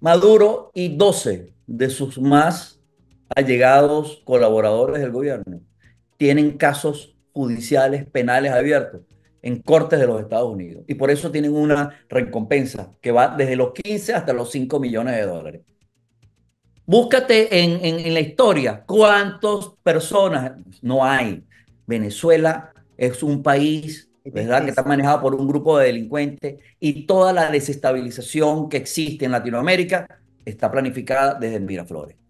Maduro y 12 de sus más allegados colaboradores del gobierno tienen casos judiciales penales abiertos en cortes de los Estados Unidos. Y por eso tienen una recompensa que va desde los 15 hasta los 5 millones de dólares. Búscate en, en, la historia cuántas personas no hay. Venezuela es un país ¿verdad? que está manejado por un grupo de delincuentes y toda la desestabilización que existe en Latinoamérica está planificada desde Miraflores.